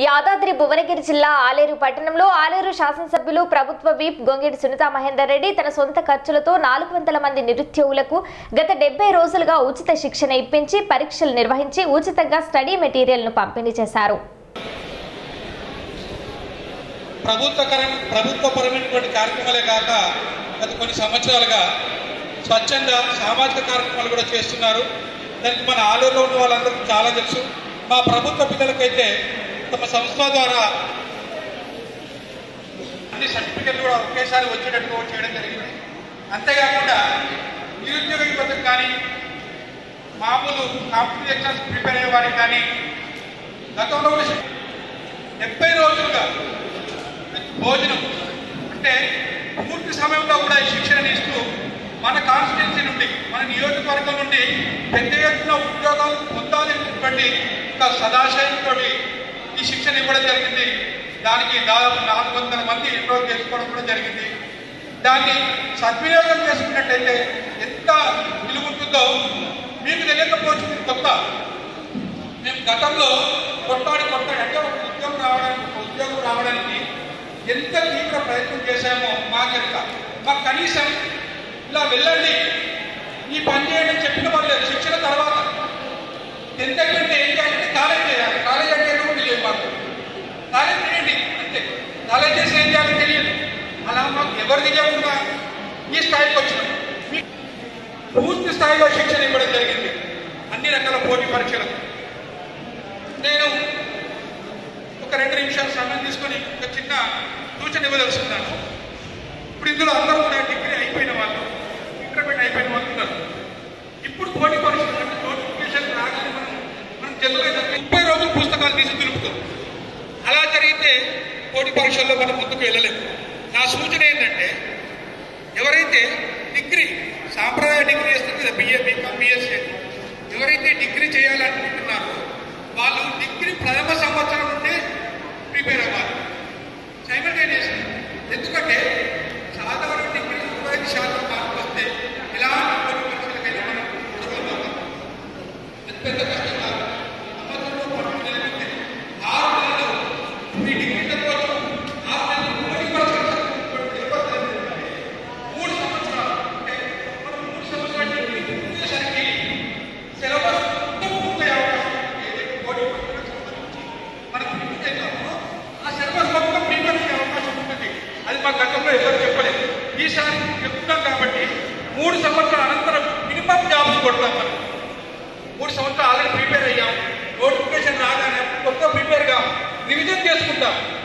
యాదాద్రి భువనగిరి జిల్లా ఆలేరు పట్టణంలో ఆలేరు శాసనసభ్యులు ప్రభుత్వ వీప్ గొంగిడి సునీతా మహేందర్ రెడ్డి తన సొంత ఖర్చులతో నాలుగు వందల మంది నిరుద్యోగులకు గత డెబ్బై రోజులుగా ఉచిత శిక్షణ ఇప్పించి పరీక్షలు నిర్వహించి ఉచితంగా స్టడీ మెటీరియల్ను పంపిణీ చేశారు. ప్రభుత్వపరమైనటువంటి కార్యక్రమాలే కాక గత కొన్ని సంవత్సరాలుగా స్వచ్ఛంద సామాజిక కార్యక్రమాలు కూడా చేస్తున్నారు. దానికి మన ఆలూరులో ఉన్న వాళ్ళందరికీ చాలా తెలుసు. మా ప్రభుత్వ పిల్లలకైతే తమ సంస్థ ద్వారా అన్ని సర్టిఫికెట్లు కూడా ఒకేసారి వచ్చేటట్టుగా చేయడం జరిగింది. అంతేకాకుండా నిరుద్యోగ యువత కానీ మామూలు కాంపిటేటివ్ ఎగ్జామ్స్ ప్రిపేర్ అయ్యే వారికి కానీ గతంలో కూడా డెబ్బై రోజులుగా భోజనం అంటే పూర్తి సమయంలో కూడా ఈ శిక్షణ ఇస్తూ మన కాన్స్టిట్యున్సీ నుండి మన నియోజకవర్గం నుండి పెద్ద ఎత్తున ఉద్యోగాలు పొందాలనేటువంటి ఒక సదాశయంతో ఈ శిక్షణ ఇవ్వడం జరిగింది. దానికి దాదాపు నాలుగు వందల మంది ఎన్రోల్ చేసుకోవడం కూడా జరిగింది. దాన్ని సద్వినియోగం చేసుకున్నట్టయితే ఎంత విలువ ఉంటుందో మీకు తెలియకపోవచ్చు మీరు కొత్త మేము గతంలో కొట్టాడి కొట్టాడి అంటే ఒక ఉద్యోగం రావడానికి ఒక ఉద్యోగం రావడానికి ఎంత తీవ్ర ప్రయత్నం చేశామో మాకెంత మాకు కనీసం ఇలా వెళ్ళండి ఈ పని చేయండి చెప్పిన వాళ్ళు శిక్షణ తర్వాత టెన్త్ అయిపోయింది ఏం చేయాలంటే కాలేజ్ చేయాలి కాలేజ్ అంటే ఏంటో కూడా తెలియదు మాకు కాలేజ్ చేయండి అంతే అలా చేసి ఏం చేయాలో తెలియదు. అలా మాకు ఎవరు తెలియకుండా ఈ స్థాయికి వచ్చినాం. పూర్తి స్థాయిలో శిక్షణ ఇవ్వడం జరిగింది. అన్ని రకాల పోటీ పరీక్షలకు. నేను ఒక రెండు నిమిషాల సమయం తీసుకొని ఒక చిన్న సూచన ఇవ్వదలుచుకున్నాను. ఇప్పుడు ఇందులో అందరూ కూడా డిగ్రీ అయిపోయిన వాళ్ళు ఇంటర్మీడియట్ అయిపోయిన వాళ్ళు ఉన్నారు. ఇప్పుడు పోటీ పరీక్షలు అంటే నోటిఫికేషన్ రాగానే మనం మనం జనరల్గా ముప్పై రోజులు పుస్తకాలు తీసి దులుపుతాం. అలా జరిగితే పోటీ పరీక్షల్లో మనం ముందుకు వెళ్ళలేము నా సూచన ఏంటంటే ఎవరైతే డిగ్రీ సాంప్రదాయ డిగ్రీ చేస్తుంది కదా బిఏ బీకామ్ బిఎస్సీ ఎవరైతే డిగ్రీ చేయాలనుకుంటున్నారో వాళ్ళు డిగ్రీ ప్రథమ సంవత్సరం నుండే ప్రిపేర్ అవ్వాలి. సైమల్టేనియస్ ఎందుకంటే సాధారణ డిగ్రీ ముప్పై ఐదు శాతం మార్పు వస్తే ఇలాంటి పోటీ పరీక్షలకైతే మనం చదవగలుగుతాం పెద్ద కష్టం కాదు సంవత్సరంలో పట్టుకు ఆరు నెలలు డిగ్రీ చదవచ్చు ఆరు నెలలు పోటీ పరీక్షలు చదువుకుంటే మూడు సంవత్సరాలు అంటే మనం మూడు సంవత్సరాలు డిగ్రీ పూర్తయ్యేసరికి సిలబస్ మొత్తం పూర్తయ్యే అవకాశం ఉంది. ఏదైతే పోటీ పరీక్షలకు సంబంధించి మనకు పూర్తయినామో ఆ సిలబస్ మొత్తం ప్రీమియం అయ్యే అవకాశం ఉంటుంది అది మా గతంలో ఎవరు చెప్పలేదు. ఈసారి చెప్తున్నాం కాబట్టి మూడు సంవత్సరాల అనంతరం మినిమం జాబ్స్ కొడతాం మనం. మూడు సంవత్సరాలు ఆల్రెడీ ప్రిపేర్ అయ్యాం. నోటిఫికేషన్ రాగానే కొత్త ప్రిపేర్గా రివిజన్ చేసుకుంటాం.